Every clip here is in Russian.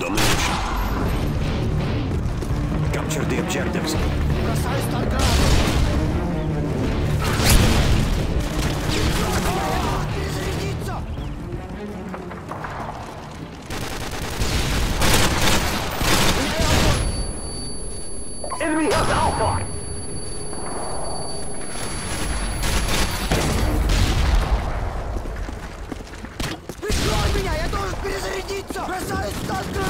Domination. Capture the objectives. Бросаю Старград! Перезарядиться! Enemy has Alpha! Прикрой меня! Я должен перезарядиться! Бросаю Старград! Enemy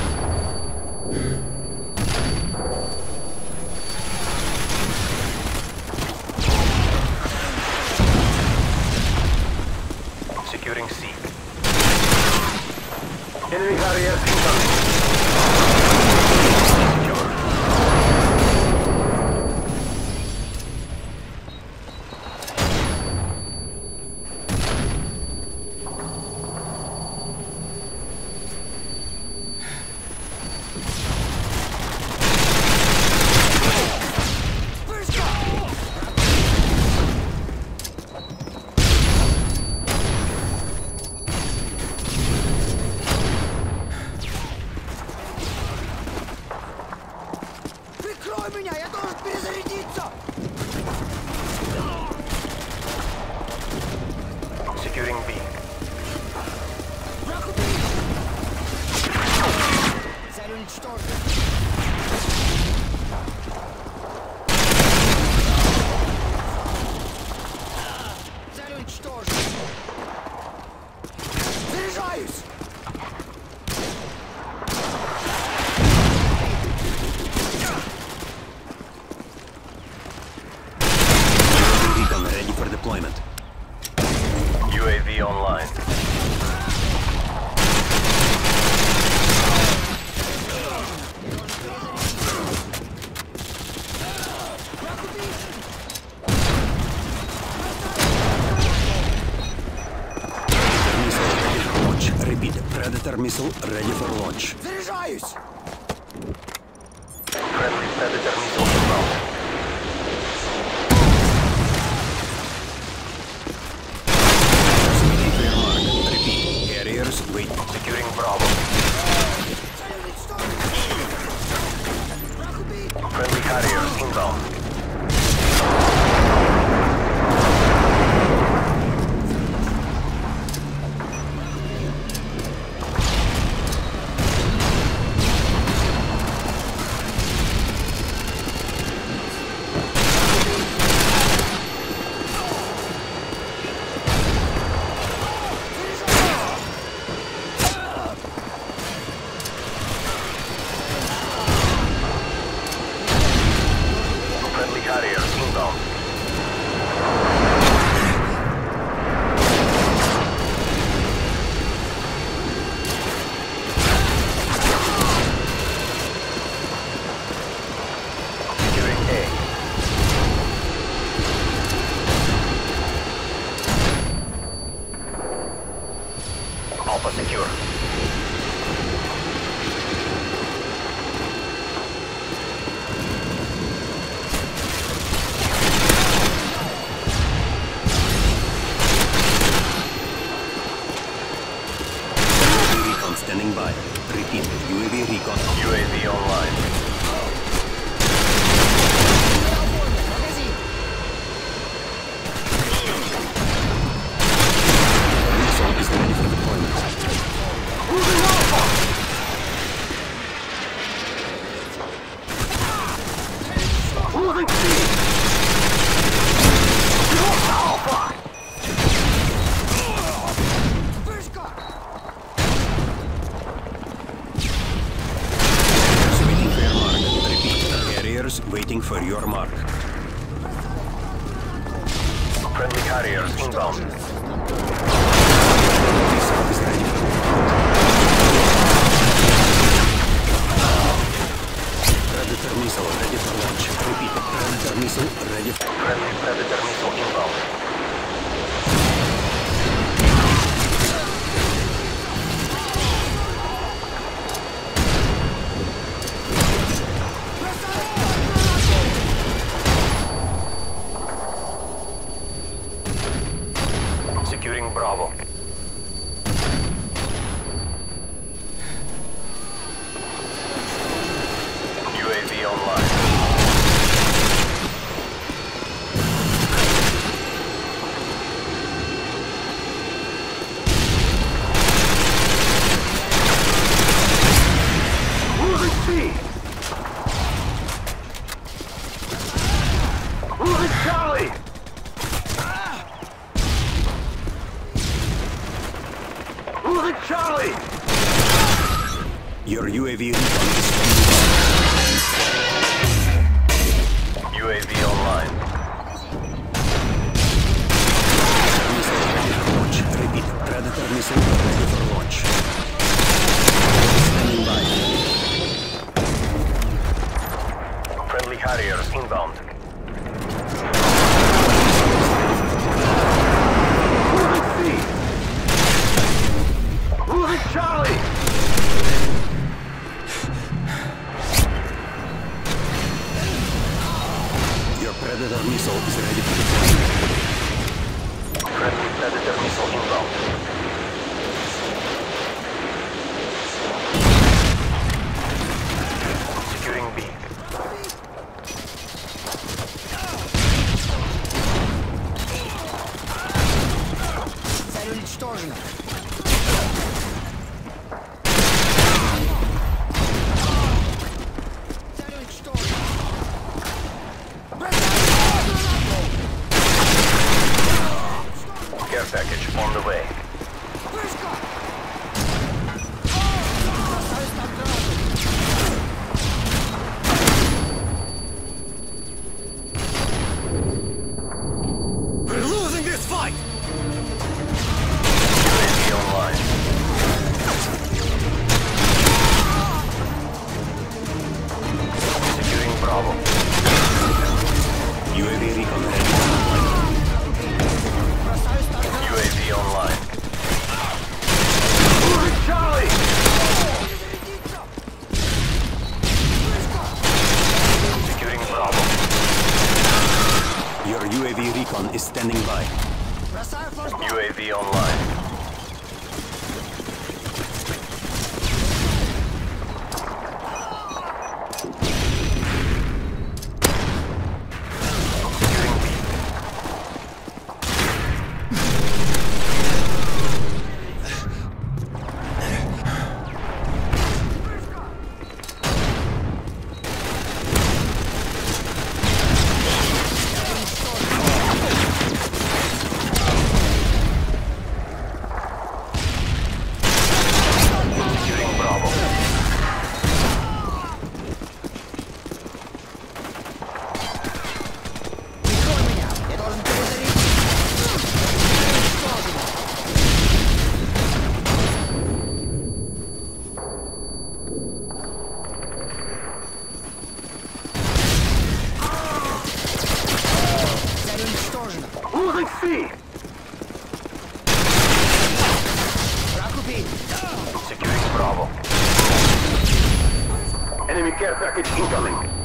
Enemy carrier incoming. Прикрой меня! Я должен перезарядиться! Securing B. Враг убит! Цель уничтожена! deployment. UAV online. Missile ready for launch. Repeat. Predator missile ready for launch. Заряжаюсь! Friendly Predator missile Securing Bravo. Standing by. Repeat. UAV recon. UAV online. Your mark. Friendly carriers inbound. Predator missile ready for launch. Repeat. Predator missile ready Friendly Predator missile inbound. Losing Charlie! Your UAV is UAV online. Predator missile ready for package on the way. be online. Rakupi! Rakupi! Securing Bravo. Enemy care package incoming.